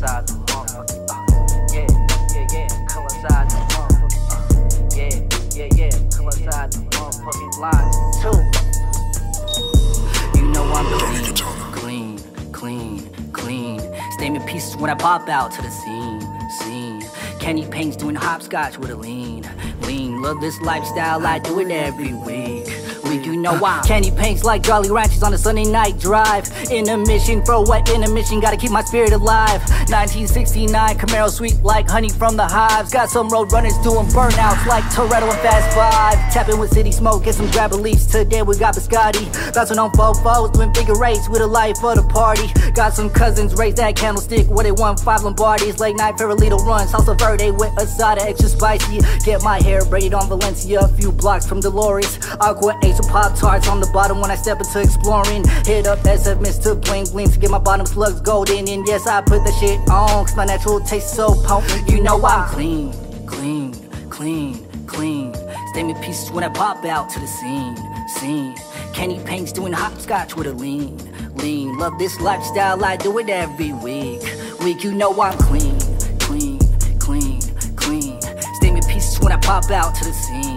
inside the motherfucking. Uh, yeah, yeah, yeah. Come inside the motherfucking. Uh, yeah, yeah, yeah. Come inside the motherfucking line. You know I'm clean, clean, clean, clean. Statement pieces when I pop out to the scene, scene. Candy paints doing hopscotch with a lean, lean. Love this lifestyle, I do it every week you know why. Candy paints like Jolly Ranchers on a Sunday night drive. In a mission, for what in a mission, gotta keep my spirit alive. 1969 Camaro sweet like honey from the hives. Got some road runners doing burnouts like Toretto and Fast Five. Tapping with City Smoke, get some grabba leaves. Today we got biscotti. Bouncing on fofos, doing figure eights with a life for the party. Got some cousins, raise that candlestick What they want, five Lombardis. Late night Farolito runs, Salsa Verde with asada, extra spicy. Get my hair braided on Valencia, a few blocks from Dolores. Aqua Ace Pop Tarts on the bottom when I step into exploring. Hit up SF Mr. Bling Bling to get my bottom slugs golden. And yes, I put the shit on, cause my natural taste so potent. You know I'm clean, clean, clean, clean. Statement pieces when I pop out to the scene, scene. Candy paints doing hopscotch with a lean, lean. Love this lifestyle, I do it every week. Week, you know I'm clean, clean, clean, clean. Statement pieces when I pop out to the scene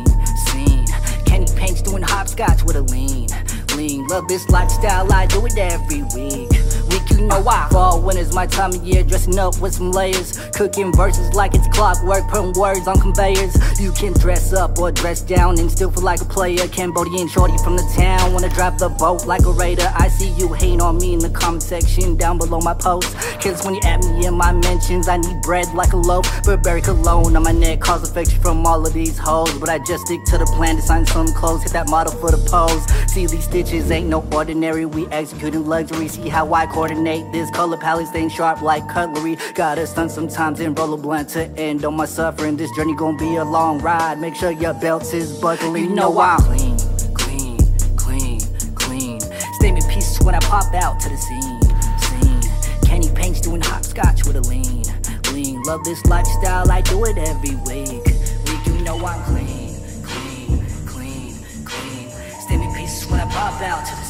paints doing hopscotch with a lean. Lean, love this lifestyle, I do it every week you know why. Fall winter's my time of year, dressing up with some layers. Cooking verses like it's clockwork, putting words on conveyors. You can dress up or dress down and still feel like a player. Cambodian shorty from the town, wanna drive the boat like a raider. I see you hating on me in the comment section down below my post. Cause when you add me in my mentions, I need bread like a loaf. Burberry cologne on my neck, cause affection from all of these hoes. But I just stick to the plan, design some clothes, hit that model for the pose. See these stitches ain't no ordinary, we executing luxury. See how I coordinate coordinate this color palette staying sharp like cutlery. Gotta stun sometimes and roll a blunt to end on my suffering. This journey gonna be a long ride. Make sure your belt is buckling. You know i'm clean clean clean clean. Statement pieces when i pop out to the scene. Scene. Candy paints doing hopscotch with a lean lean. Love this lifestyle i do it every week. Week you know i'm clean clean clean clean. Statement pieces when i pop out to the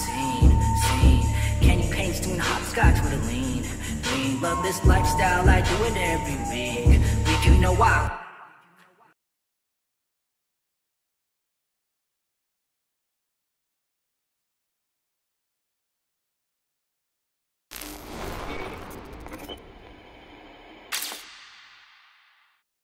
this lifestyle, I do it every week. Week, you know why.